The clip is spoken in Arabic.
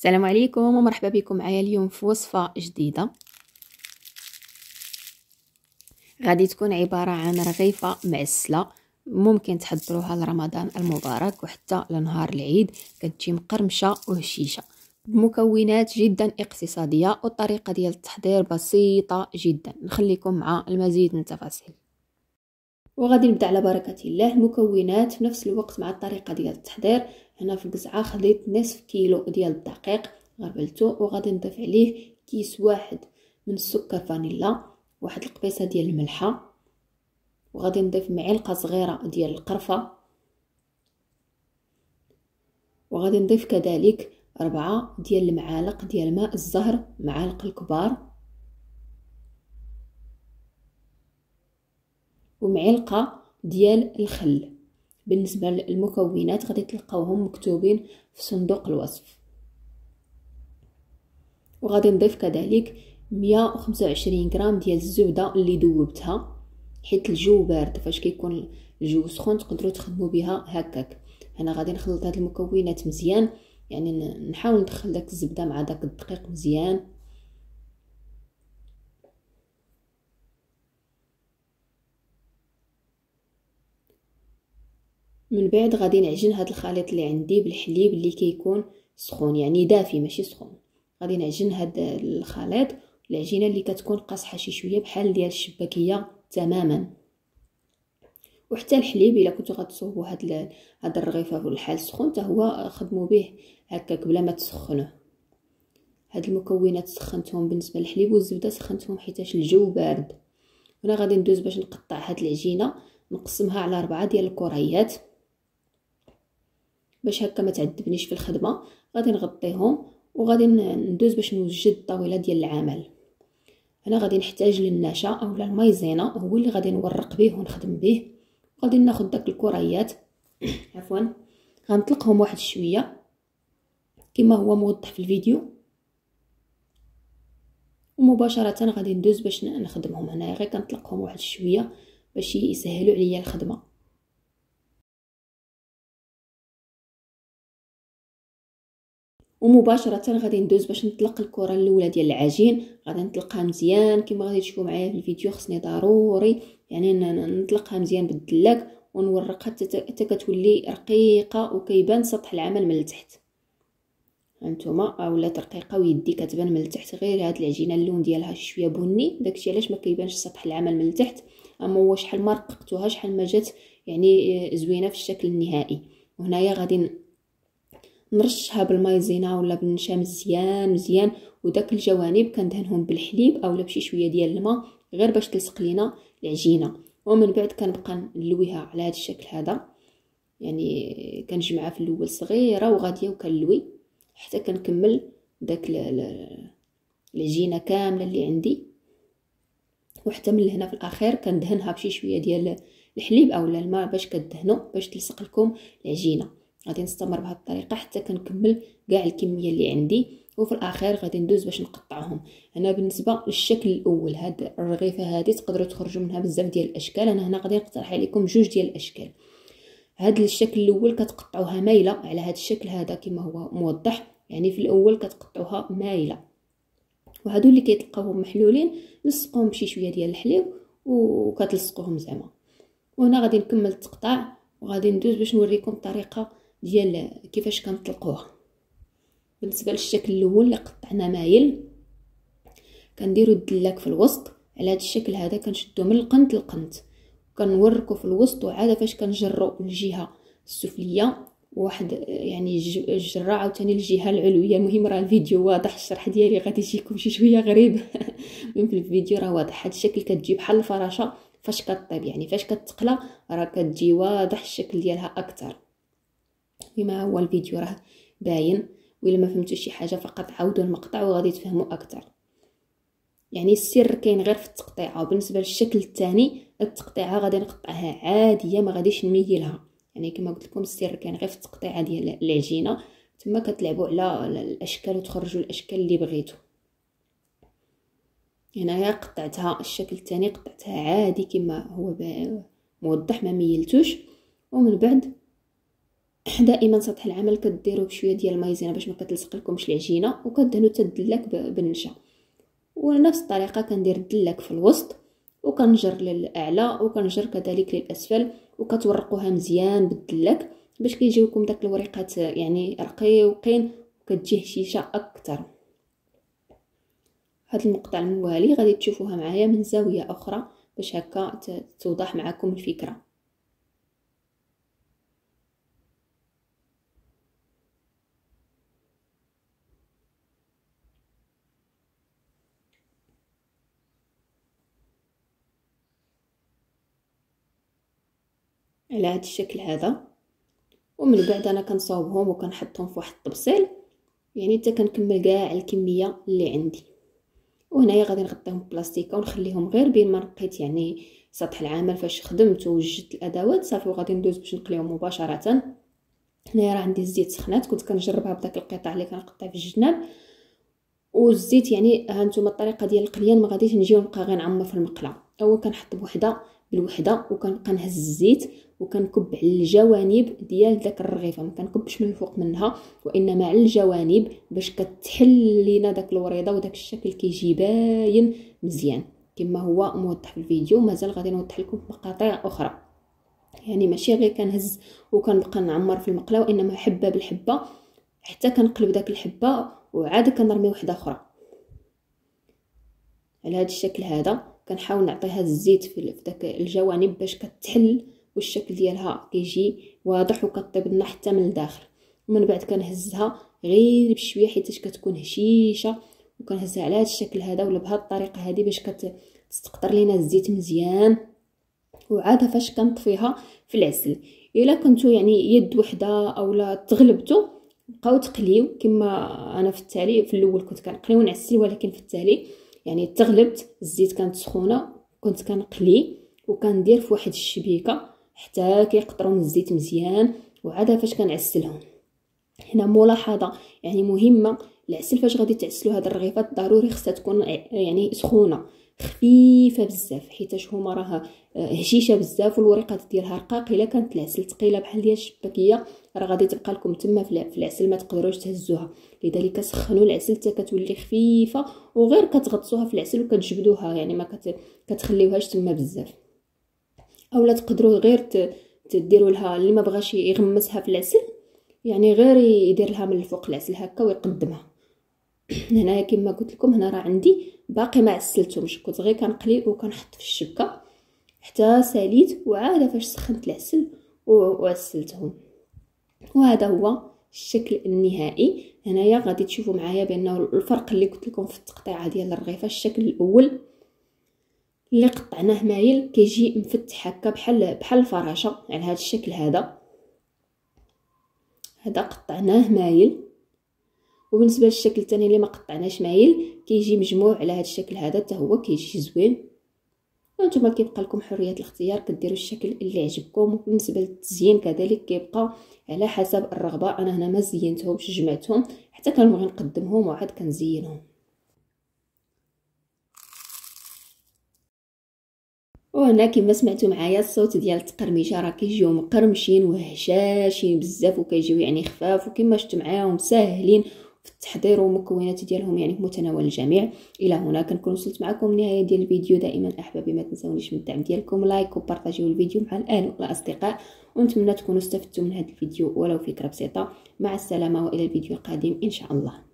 السلام عليكم ومرحبا بكم معايا اليوم في وصفة جديدة. غادي تكون عبارة عن رغيفة معسلة ممكن تحضروها لرمضان المبارك وحتى لنهار العيد كتجي مقرمشة وهشيشة. بمكونات جدا اقتصادية والطريقة ديال التحضير بسيطة جدا. نخليكم مع المزيد من التفاصيل. وغادي نبدأ على بركة الله. المكونات في نفس الوقت مع الطريقة ديال التحضير. هنا في القزعه خديت نصف كيلو ديال الدقيق غربلته وغادي نضيف عليه كيس واحد من السكر فانيلا واحد القبيصة ديال الملحة وغادي نضيف معلقة صغيرة ديال القرفة وغادي نضيف كذلك أربعة ديال المعالق ديال ماء الزهر معالق الكبار ومعلقة ديال الخل. بالنسبة للمكونات غادي تلقاوهم مكتوبين في صندوق الوصف. وغادي نضيف كذلك 125 غرام ديال الزبدة اللي ذوبتها حيت الجو بارد فاش كيكون الجو سخون تقدروا تخدموا بها هكاك. أنا غادي نخلط هاد المكونات مزيان يعني نحاول ندخل داك الزبدة مع داك الدقيق مزيان. من بعد غادي نعجن هذا الخليط اللي عندي بالحليب اللي كيكون سخون يعني دافي ماشي سخون. غادي نعجن هذا الخليط. العجينة اللي كتكون قاصحة شي شوية بحال ديال الشباكية تماما. وحتى الحليب إلا كنتو غتصوبوا هاد هاد الرغيفة الحال سخون حتى هو خدموا به هكاك بلا ما تسخنوه هاد المكونات سخنتهم بالنسبة للحليب والزبدة سخنتهم حيتاش الجو بارد. هنا غادي ندوز باش نقطع هاد العجينة نقسمها على أربعة ديال الكريات. باش هكا ما تعذبنيش في الخدمة. غادي نغطيهم وغادي ندوز باش نوجد الطاوله ديال العمل. هنا غادي نحتاج للنشا اولا المايزينا هو اللي غادي نورق به ونخدم به غادي ناخذ داك الكريات. عفوا. غنطلقهم واحد شوية. كما هو موضح في الفيديو. ومباشرة غادي ندوز باش نخدمهم هنايا. غير كنطلقهم واحد شوية باش يسهلوا عليا الخدمة. ومباشرة غادي ندوز باش نطلق الكرة الأولى ديال العجين. غادي نطلقها مزيان كما غادي تشوفوا معايا في الفيديو خصني ضروري. يعني نطلقها مزيان بالدلاك ونورقها حتى كتولي رقيقة وكيبان سطح العمل من التحت. هانتوما أولا رقيقه ويدي كتبان من التحت غير هاد العجينة اللون ديالها شوية بني. داكشي علاش ما كيبانش سطح العمل من التحت. أما هو شحال ما رققتوها شحال ما جات يعني زوينة في الشكل النهائي. وهنايا غادي نرشها بالمايزينا ولا بالنشا مزيان مزيان. وداك الجوانب كندهنهم بالحليب اولا بشي شوية ديال الماء غير باش تلصق لينا العجينة. ومن بعد كنبقى نلويها على هذا الشكل هذا. يعني كنجمعها في الأول صغيرة وغادية وكنلوي حتى كنكمل داك العجينة كاملة اللي عندي. وحتى من هنا في الأخير كندهنها بشي شوية ديال الحليب اولا الماء باش كدهنوا باش تلصق لكم العجينة. غادي نستمر بهذه الطريقة حتى كنكمل كاع الكمية اللي عندي وفي الاخير غادي ندوز باش نقطعهم. هنا بالنسبة للشكل الأول هاد الرغيفة هذه تقدروا تخرجوا منها بزاف ديال الأشكال. أنا هنا غادي نقترح عليكم جوج ديال الأشكال. هاد الشكل الأول كتقطعوها مايلة على هاد الشكل هذا كما هو موضح. يعني في الأول كتقطعوها مايلة. وهادو اللي كيتلقاوهم محلولين لصقوهم بشي شوية ديال الحليب وكتلصقوهم زعما. وهنا غادي نكمل التقطاع وغادي ندوز باش نوريكم الطريقة ديال كيفاش كنطلقوها بالنسبة للشكل الأول اللي قطعنا مايل. كنديروا الدلاك في الوسط. على هذا الشكل هذا كنشدو من القنت للقنت. كنوركو في الوسط وعاد فاش كنجرو الجهة السفلية واحد يعني الجرة عاوتاني الجهة العلوية. المهم راه الفيديو واضح الشرح ديالي غادي يجيكم شي شوية غريب. من في الفيديو راه واضح. هذا الشكل كتجي بحال الفراشة. فاش كطيب يعني فاش كتقلى راه كتجي واضح الشكل ديالها أكثر كما هو الفيديو راه باين وإلا ما فهمتوا شي حاجة فقط عاودوا المقطع وغادي تفهموا أكثر يعني السر كاين غير في التقطيعه وبالنسبة للشكل الثاني التقطيعه غادي نقطعها عادية ما غاديش نميلها. يعني كما قلت لكم السر كاين غير في التقطيعه ديال العجينه تما كتلعبوا على الأشكال وتخرجوا الأشكال اللي بغيتو. هنايا قطعتها الشكل الثاني قطعتها عادي كما هو موضح ما ميلتوش. ومن بعد دائما سطح العمل كديروه بشوية ديال المايزينا باش ما كتلصق لكمش العجينة وكدهنوا تدلك بالنشا. ونفس الطريقة كندير الدلك في الوسط وكنجر للأعلى وكنجر كذلك للأسفل وكتورقوها مزيان بالدلك باش كيجيوكم داك الوريقات يعني رقيقين وكتجي هشيشة أكثر هاد المقطع الموالي غادي تشوفوها معايا من زاوية أخرى باش هكا توضح معكم الفكرة. على هذا الشكل هذا. ومن بعد أنا كنصاوبهم وكنحطهم في واحد الطبسيل. يعني حتى كنكمل كاع الكمية اللي عندي. وهنايا غادي نغطيهم بلاستيكة ونخليهم غير بين ما نقيت يعني سطح العمل فاش خدمت ووجدت الأدوات. صافي وغادي ندوز باش نقليهم مباشرة. هنايا راه عندي الزيت سخنات كنت كنجربها بداك القطع اللي كنقطع في الجناب. والزيت يعني ها نتوما الطريقة ديال القليان ما غاديش نجي غير نعمر في المقله اول كنحط بوحدة بالوحدة وكنبقى نهز الزيت وكنكب على الجوانب ديال داك الرغيفة ما كنكبش من الفوق منها وإنما على الجوانب باش كتحل لينا داك الوريضة وداك الشكل كيجي باين مزيان. كما هو موضح في الفيديو مازال غادي نوضح لكم مقاطع أخرى. يعني ماشي غير كنهز وكنبقى نعمر في المقلة وإنما حبة بالحبة حتى كنقلب داك الحبة وعاد كنرمي وحدة أخرى. على هذا الشكل هذا كنحاول نعطيها الزيت في داك الجوانب باش كتحل والشكل ديالها كيجي واضح وكطيب لنا حتى من الداخل. ومن بعد كنهزها غير بشوية حيت كتكون هشيشة وكنهزها على هذا الشكل هذا ولا بهذه الطريقة هذه باش كتستقطر لينا الزيت مزيان. وعاد فاش كنطفيها في العسل. إلا كنتو يعني يد وحدة اولا تغلبتو بقاو تقليو كما أنا في التالي في الأول كنت كنقلي ونعسل ولكن في التالي يعني تغلبت الزيت كانت سخونة كنت كنقلي وكندير في واحد الشبيكة. حتى كيقطروا من الزيت مزيان وعاد فاش كنعسلهم. هنا ملاحظة يعني مهمة العسل فاش غادي تعسلوا هاد الرغيفات ضروري خصها تكون يعني سخونة خفيفة بزاف حيتاش هما راه هشيشة بزاف والوريقات ديالها رقاق. إلا كانت العسل ثقيله بحال ديال الشباكية راه غادي تبقى لكم تما في العسل ما تقدروش تهزوها. لذلك سخنوا العسل حتى كتولي خفيفة وغير كتغطسوها في العسل وكتجبدوها يعني ما كت... كتخليوهاش تما بزاف. اولا تقدروا غير تديروا لها اللي ما بغاش يغمسها في العسل يعني غير يدير لها من الفوق العسل هكا ويقدمها. هنايا كما قلت لكم هنا راه عندي باقي ما عسلتهمش كنت غير كنقلي وكنحط في الشبكة حتى ساليت وعاد فاش سخنت العسل وعسلتهم. وهذا هو الشكل النهائي. هنايا غادي تشوفوا معايا بأنه الفرق اللي قلت لكم في التقطيعة ديال الرغيفة الشكل الأول اللي قطعناه مايل كيجي مفتح هكا بحال بحال الفراشة على هذا الشكل هذا. هذا قطعناه مايل. وبالنسبة للشكل الثاني اللي ما قطعناش مايل كيجي مجموع على هذا الشكل هذا حتى هو كيجي زوين. وأنتم كيبقى لكم حرية الاختيار كديروا الشكل اللي عجبكم وبالنسبة للتزيين كذلك كيبقى على حسب الرغبة. أنا هنا ما زينتهمش جمعتهم. حتى كنبغي نقدمهم وعاد كنزينهم. وهنا كما سمعتوا معايا الصوت ديال التقرميشه راه كيجيو مقرمشين وهشاشين بزاف وكيجيو يعني خفاف وكما شفتوا معاهم ساهلين في التحضير والمكونات ديالهم يعني في متناول الجميع. إلى هنا كنكون وصلت معكم النهايه ديال الفيديو. دائما أحبابي ما تنساونيش من الدعم ديالكم لايك وبارطاجيو الفيديو مع الاهل والاصدقاء ونتمنى تكونوا استفدتوا من هذا الفيديو ولو فكرة بسيطة. مع السلامة وإلى الفيديو القادم إن شاء الله.